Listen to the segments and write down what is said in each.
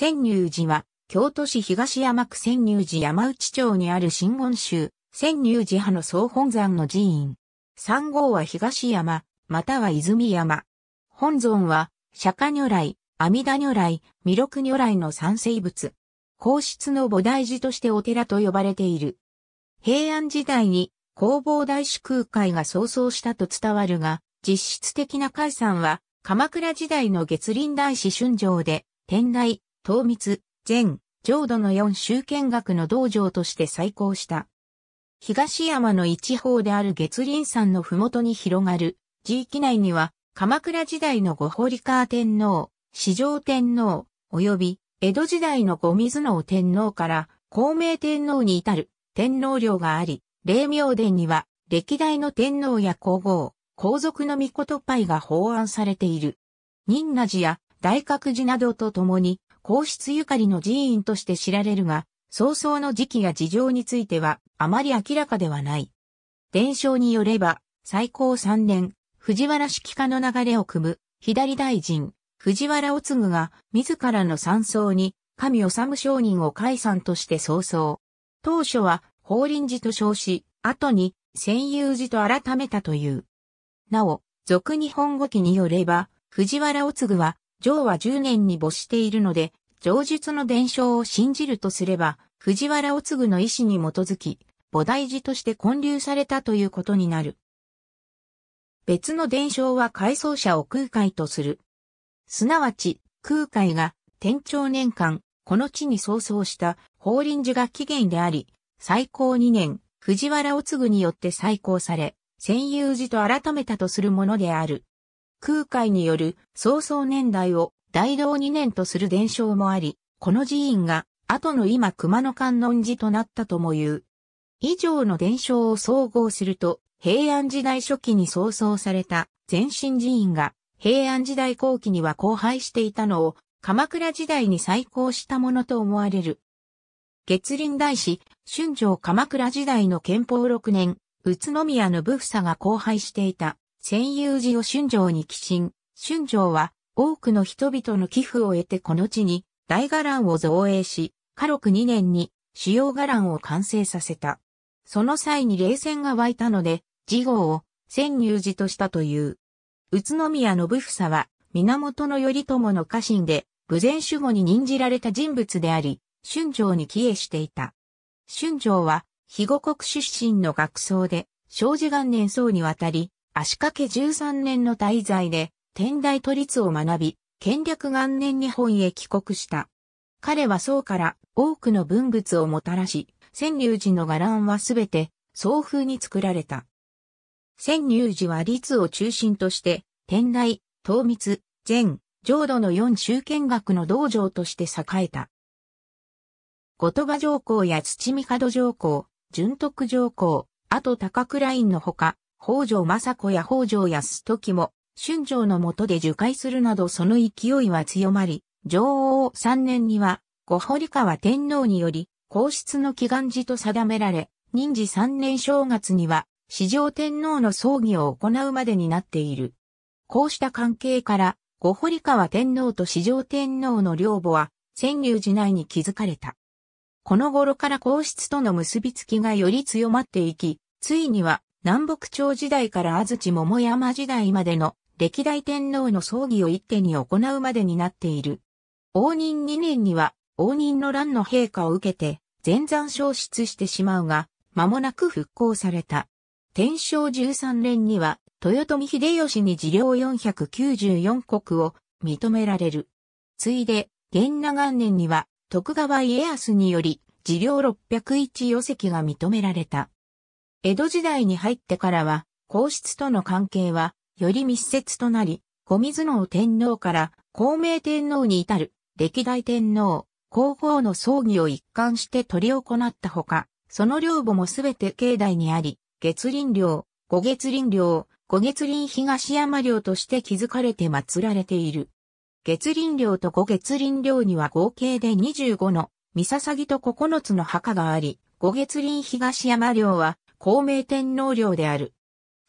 千入寺は、京都市東山区千入寺山内町にある真言宗、千入寺派の総本山の寺院。三号は東山、または泉山。本尊は、釈迦如来、阿弥陀如来、弥勒如来の三生物。皇室の菩提寺としてお寺と呼ばれている。平安時代に弘法大師空海が創創したと伝わるが、実質的な解散は、鎌倉時代の月林大師春城で、天台、東密、禅、浄土の四宗見学の道場として再興した。東山の一方である月林山のふもとに広がる地域内には、鎌倉時代の五堀川天皇、四条天皇、及び江戸時代の五水能天皇から孔明天皇に至る天皇陵があり、霊明殿には歴代の天皇や皇后、皇族の御事パイが法案されている。仁和寺や大覚寺などと共に皇室ゆかりの寺院として知られるが、早々の時期や事情についてはあまり明らかではない。伝承によれば、最高3年、藤原式化の流れを組む、左大臣、藤原おつぐが、自らの山荘に、神治商人を解散として早々。当初は、法輪寺と称し、後に、戦友寺と改めたという。なお、俗日本語記によれば、藤原おつぐは、上は10年に没しているので、上述の伝承を信じるとすれば、藤原おつぐの意思に基づき、菩提寺として建立されたということになる。別の伝承は改装者を空海とする。すなわち、空海が天長年間、この地に創創した法輪寺が起源であり、最高2年、藤原おつぐによって再興され、戦友寺と改めたとするものである。空海による創創年代を大道2年とする伝承もあり、この寺院が後の今熊野観音寺となったとも言う。以上の伝承を総合すると、平安時代初期に創造された前身寺院が平安時代後期には荒廃していたのを鎌倉時代に再興したものと思われる。月林大師、春城鎌倉時代の憲法6年、宇都宮の部房が荒廃していた戦友寺を春城に寄進。春城は多くの人々の寄付を得てこの地に大伽藍を造営し、家禄2年に主要伽藍を完成させた。その際に霊戦が湧いたので、次号を千入寺としたという。宇都宮信房は、源頼朝の家臣で、武前守護に任じられた人物であり、春城に帰依していた。春城は、肥後国出身の学僧で、正治元年僧にわたり、足掛け13年の滞在で、天台都立を学び、権略元年日本へ帰国した。彼は僧から多くの文物をもたらし、千流寺の伽藍はすべて宋風に作られた。千入寺は律を中心として、天台、東密、禅、浄土の四宗見学の道場として栄えた。後鳥羽上皇や土見門上皇、純徳上皇、あと高倉院のほか、北条政子や北条康時も、春城の下で受会するなどその勢いは強まり、女王三年には、五堀川天皇により、皇室の祈願寺と定められ、任時三年正月には、四条天皇の葬儀を行うまでになっている。こうした関係から、五堀川天皇と四条天皇の領母は、千流寺内に築かれた。この頃から皇室との結びつきがより強まっていき、ついには南北朝時代から安土桃山時代までの歴代天皇の葬儀を一手に行うまでになっている。応仁2年には応仁の乱の陛下を受けて全山消失してしまうが、間もなく復興された。天正13年には、豊臣秀吉に治領494国を認められる。ついで、元那元年には、徳川家康により、治領601余席が認められた。江戸時代に入ってからは、皇室との関係は、より密接となり、小水能天皇から孔明天皇に至る、歴代天皇、皇后の葬儀を一貫して取り行ったほか、その領母もすべて境内にあり、月林領、五月林領、五月林東山領として築かれて祀られている。月林領と五月林領には合計で25の三捧ぎと9つの墓があり、五月林東山領は孔明天皇領である。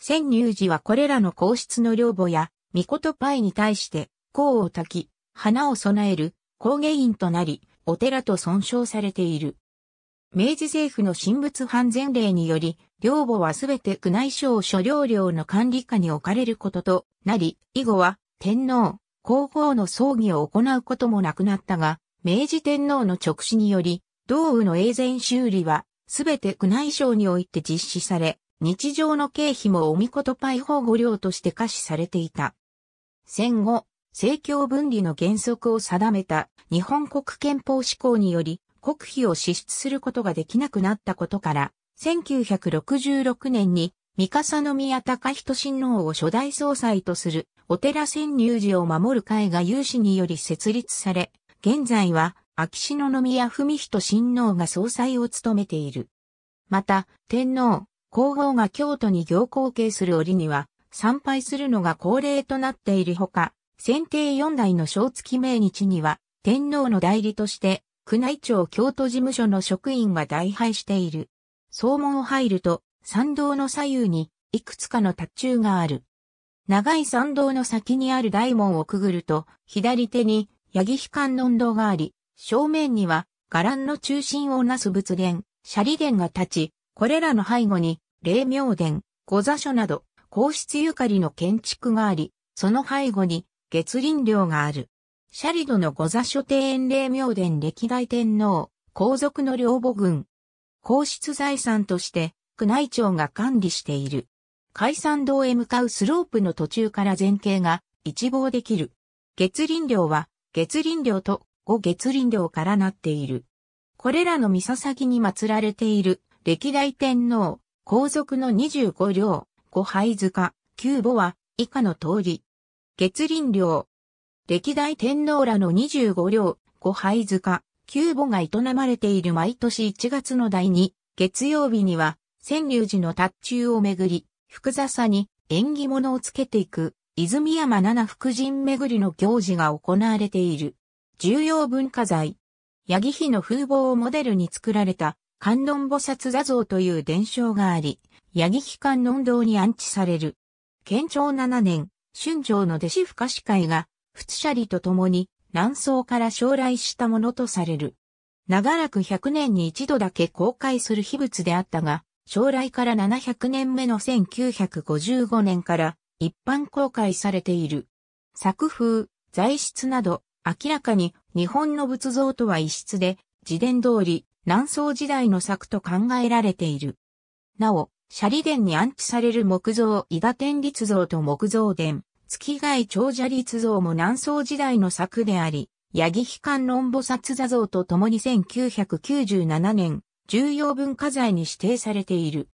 千入寺はこれらの皇室の領母や、御事パイに対して、香を焚き、花を備える、工芸員となり、お寺と尊称されている。明治政府の神仏判前令により、領母はすべて宮内省所領領の管理下に置かれることとなり、以後は天皇、皇后の葬儀を行うこともなくなったが、明治天皇の直使により、道具の永全修理はすべて宮内省において実施され、日常の経費もおみことパイ保護料として可視されていた。戦後、政教分離の原則を定めた日本国憲法施行により国費を支出することができなくなったことから、1966年に三笠宮高人親王を初代総裁とするお寺潜入寺を守る会が有志により設立され、現在は秋篠宮文人親王が総裁を務めている。また、天皇、皇后が京都に行幸継する折には、参拝するのが恒例となっているほか、選定四代の正月命日には、天皇の代理として、宮内庁京都事務所の職員が代拝している。総門を入ると、参道の左右に、いくつかの達中がある。長い参道の先にある大門をくぐると、左手に、八木碑観音堂があり、正面には、伽藍の中心をなす仏殿、シャリ殿が立ち、これらの背後に、霊明殿、御座所など、皇室ゆかりの建築があり、その背後に月林寮がある。シャリドの御座所庭園霊明殿歴代天皇、皇族の領母軍。皇室財産として宮内庁が管理している。海山道へ向かうスロープの途中から前景が一望できる。月林寮は月林寮と五月林寮からなっている。これらの三先に祀られている歴代天皇、皇族の25両、五杯塚、九母は以下の通り。月林領。歴代天皇らの25両、五杯塚、九母が営まれている毎年1月の第2、月曜日には、川柳寺の達中をめぐり、福座さに縁起物をつけていく、泉山七福神巡りの行事が行われている。重要文化財。八木碑の風貌をモデルに作られた観音菩薩座像という伝承があり、八木碑観音堂に安置される。県庁7年、春城の弟子深士会が、仏舎利と共に南宋から将来したものとされる。長らく100年に一度だけ公開する秘仏であったが、将来から700年目の1955年から一般公開されている。作風、材質など、明らかに日本の仏像とは異質で、自伝通り、南宋時代の作と考えられている。なお、シャリ殿に安置される木造伊賀天立像と木造殿、月貝長者立像も南宋時代の作であり、八木碑観音菩薩座像と共に1997年、重要文化財に指定されている。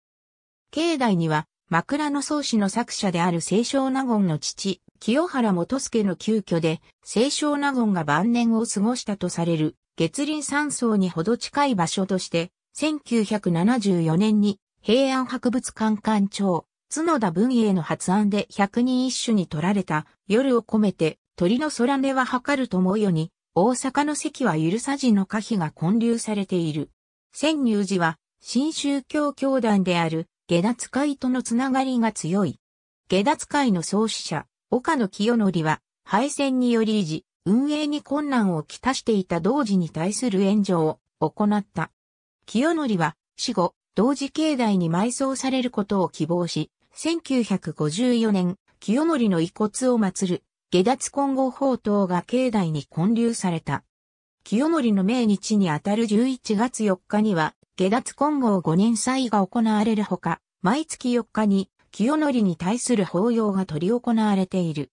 境内には、枕草子の作者である清少納言の父、清原元助の旧居で、清少納言が晩年を過ごしたとされる月林山荘にほど近い場所として、1974年に平安博物館館長、角田文英の発案で百人一首に取られた夜を込めて鳥の空音は測るともよに、大阪の席は許さじの歌碑が建立されている。千入寺は新宗教教団である下脱会とのつながりが強い。下脱会の創始者、岡野清則は、敗戦により維持、運営に困難をきたしていた同時に対する援助を行った。清則は死後、同時境内に埋葬されることを希望し、1954年、清則の遺骨を祀る、下脱混合法等が境内に建立された。清則の命日にあたる11月4日には、下脱混合5年祭が行われるほか、毎月4日に、清則に対する法要が取り行われている。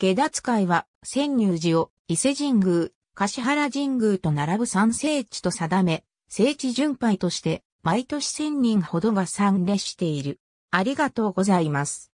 下脱会は、潜入寺を伊勢神宮、柏原神宮と並ぶ三聖地と定め、聖地巡拝として毎年千人ほどが参列している。ありがとうございます。